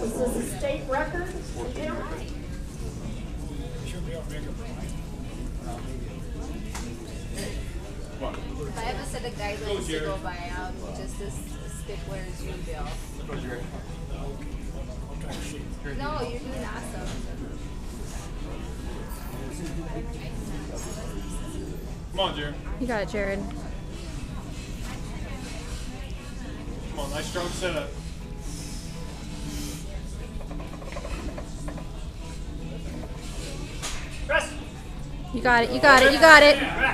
Was this a state record? Yeah. If I have a set of guidelines to go by, um, just this stickler's reveal. No, you're doing awesome. Come on, Jared. You got it, Jared. Come on, nice strong setup. You got it. You got it. You got it.